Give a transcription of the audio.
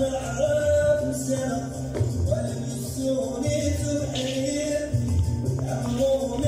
الأعراف سرق ولم يسروا لتبحير أمرهم